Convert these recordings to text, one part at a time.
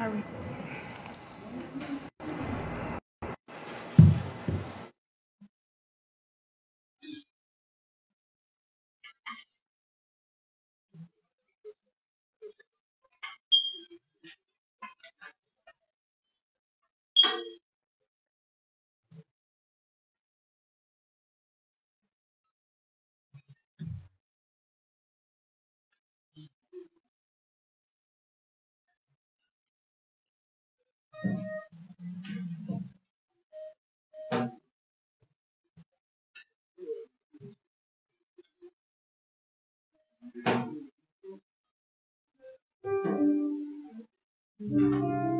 Sorry. It is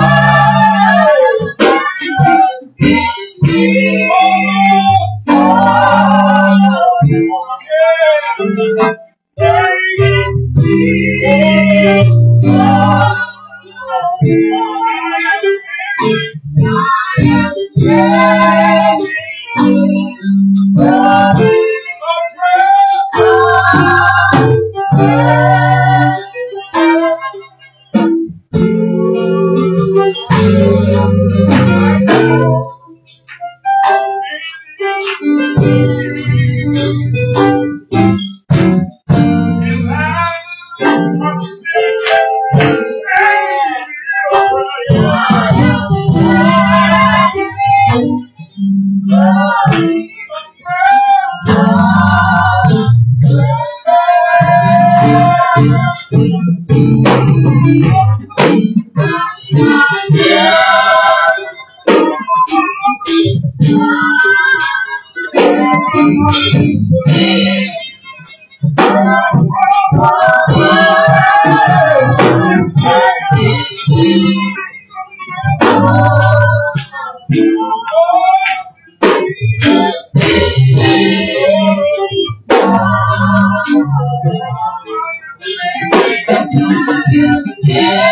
Yeah. Yeah.